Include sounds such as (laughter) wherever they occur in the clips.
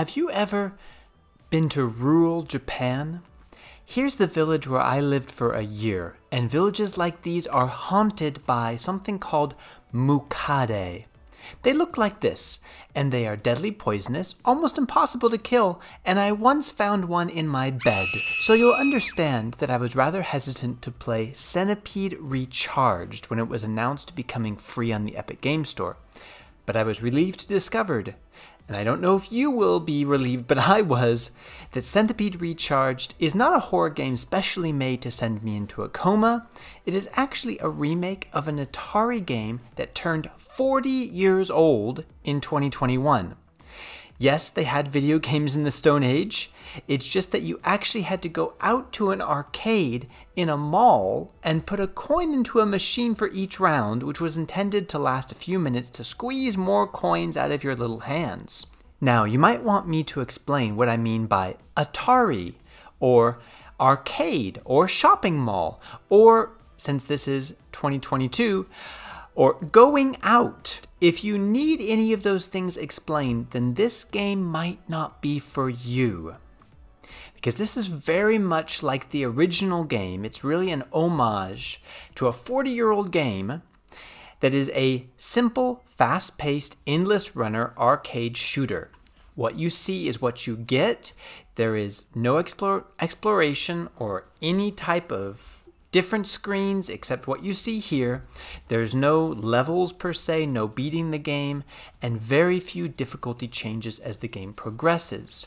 Have you ever been to rural Japan? Here's the village where I lived for a year, and villages like these are haunted by something called mukade. They look like this, and they are deadly poisonous, almost impossible to kill, and I once found one in my bed. So you'll understand that I was rather hesitant to play Centipede Recharged when it was announced to be coming free on the Epic Game Store. But I was relieved to discover and I don't know if you will be relieved, but I was, that Centipede Recharged is not a horror game specially made to send me into a coma. It is actually a remake of an Atari game that turned 40 years old in 2021. Yes, they had video games in the Stone Age. It's just that you actually had to go out to an arcade in a mall and put a coin into a machine for each round, which was intended to last a few minutes to squeeze more coins out of your little hands. Now, you might want me to explain what I mean by Atari, or arcade, or shopping mall, or, since this is 2022, or going out. If you need any of those things explained, then this game might not be for you. Because this is very much like the original game. It's really an homage to a 40 year old game that is a simple, fast paced, endless runner arcade shooter. What you see is what you get. There is no explore, exploration or any type of different screens except what you see here. There's no levels per se, no beating the game, and very few difficulty changes as the game progresses.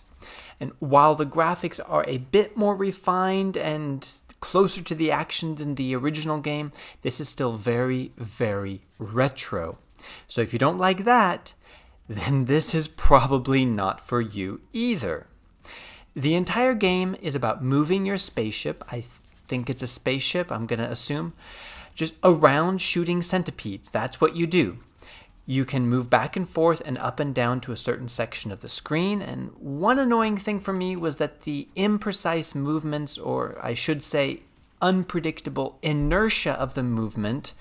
And while the graphics are a bit more refined and closer to the action than the original game, this is still very, very retro. So if you don't like that, (laughs) then this is probably not for you either. The entire game is about moving your spaceship. I think it's a spaceship, I'm going to assume, just around shooting centipedes. That's what you do. You can move back and forth and up and down to a certain section of the screen. And one annoying thing for me was that the imprecise movements, or I should say, unpredictable inertia of the movement,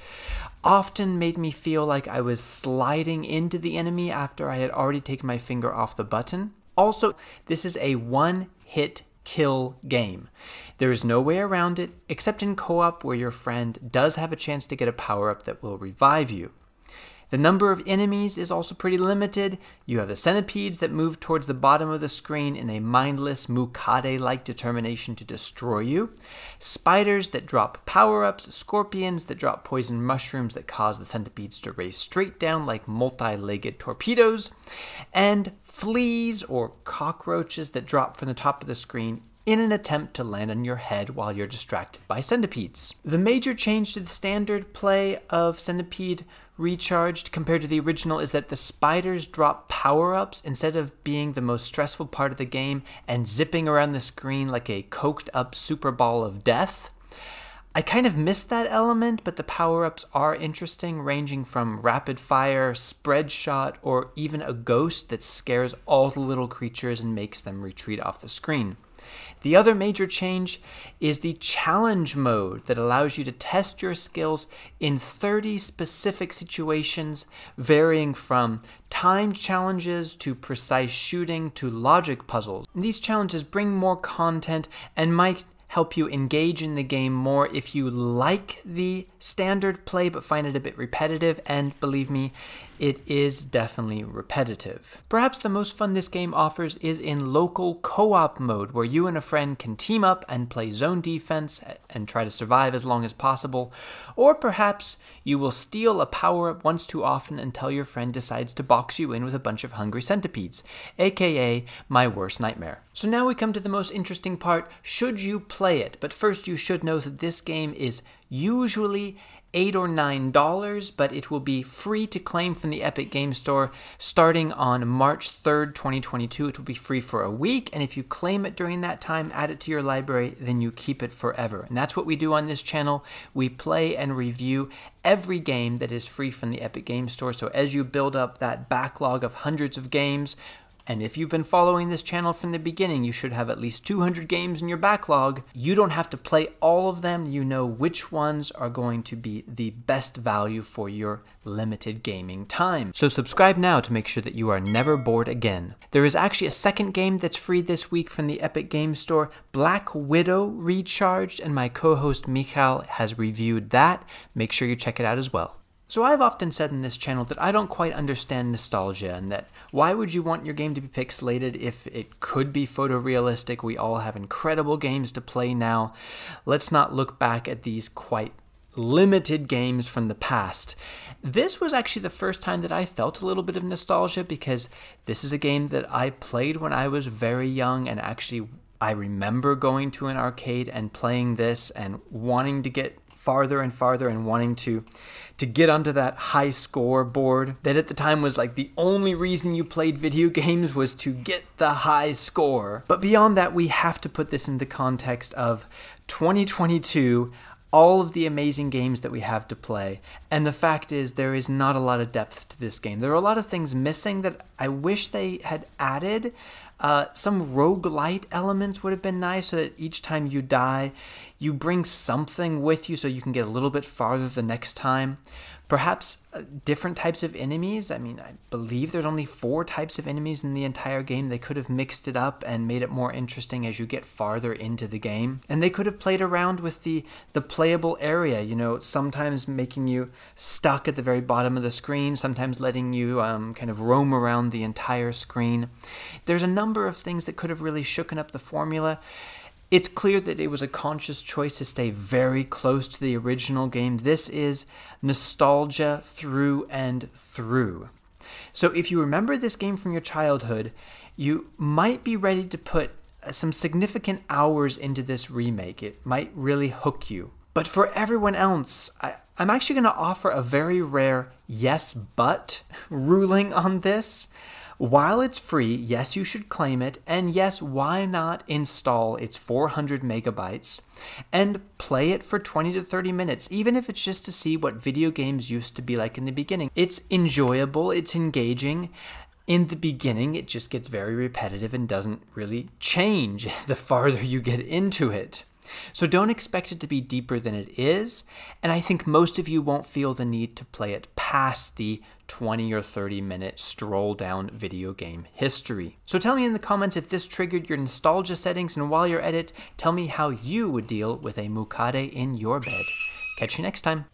often made me feel like I was sliding into the enemy after I had already taken my finger off the button. Also, this is a one hit kill game. There is no way around it except in co op where your friend does have a chance to get a power up that will revive you. The number of enemies is also pretty limited. You have the centipedes that move towards the bottom of the screen in a mindless Mukade like determination to destroy you, spiders that drop power ups, scorpions that drop poison mushrooms that cause the centipedes to race straight down like multi legged torpedoes, and fleas or cockroaches that drop from the top of the screen in an attempt to land on your head while you're distracted by centipedes. The major change to the standard play of Centipede Recharged compared to the original is that the spiders drop power ups instead of being the most stressful part of the game and zipping around the screen like a coked up super ball of death. I kind of missed that element, but the power ups are interesting, ranging from rapid fire, spread shot, or even a ghost that scares all the little creatures and makes them retreat off the screen. The other major change is the challenge mode that allows you to test your skills in 30 specific situations, varying from time challenges to precise shooting to logic puzzles. And these challenges bring more content and might help you engage in the game more if you like the standard play but find it a bit repetitive, and believe me, it is definitely repetitive. Perhaps the most fun this game offers is in local co op mode, where you and a friend can team up and play zone defense and try to survive as long as possible. Or perhaps you will steal a power up once too often until your friend decides to box you in with a bunch of hungry centipedes, aka my worst nightmare. So now we come to the most interesting part should you play it? But first, you should know that this game is usually eight or nine dollars, but it will be free to claim from the Epic Game Store starting on March 3rd, 2022. It will be free for a week, and if you claim it during that time, add it to your library, then you keep it forever. And that's what we do on this channel. We play and review every game that is free from the Epic Game Store. So as you build up that backlog of hundreds of games, And if you've been following this channel from the beginning, you should have at least 200 games in your backlog. You don't have to play all of them. You know which ones are going to be the best value for your limited gaming time. So subscribe now to make sure that you are never bored again. There is actually a second game that's free this week from the Epic Game Store, Black Widow Recharged, and my co-host Michael has reviewed that. Make sure you check it out as well. So I've often said in this channel that I don't quite understand nostalgia and that why would you want your game to be pixelated if it could be photorealistic? We all have incredible games to play now. Let's not look back at these quite limited games from the past. This was actually the first time that I felt a little bit of nostalgia because this is a game that I played when I was very young and actually I remember going to an arcade and playing this and wanting to get farther and farther and wanting to to get onto that high score board that at the time was like the only reason you played video (laughs) games was to get the high score. But beyond that, we have to put this in the context of 2022 all of the amazing games that we have to play. And the fact is, there is not a lot of depth to this game. There are a lot of things missing that I wish they had added. Uh, some roguelite elements would have been nice so that each time you die, you bring something with you so you can get a little bit farther the next time. Perhaps uh, different types of enemies. I mean, I believe there's only four types of enemies in the entire game. They could have mixed it up and made it more interesting as you get farther into the game. And they could have played around with the, the playable area, you know, sometimes making you stuck at the very bottom of the screen, sometimes letting you um, kind of roam around the entire screen. There's a number of things that could have really shooken up the formula. It's clear that it was a conscious choice to stay very close to the original game. This is nostalgia through and through. So if you remember this game from your childhood, you might be ready to put uh, some significant hours into this remake. It might really hook you. But for everyone else, I, am actually going to offer a very rare yes but (laughs) ruling on this. While it's free, yes, you should claim it, and yes, why not install its 400 megabytes and play it for 20 to 30 minutes, even if it's just to see what video games used to be like in the beginning. It's enjoyable, it's engaging. In the beginning, it just gets very repetitive and doesn't really change (laughs) the farther you get into it. So don't expect it to be deeper than it is, and I think most of you won't feel the need to play it past the 20 or 30 minute stroll down video game history. So tell me in the comments if this triggered your nostalgia settings, and while you're at it, tell me how you would deal with a Mukade in your bed. Catch you next time.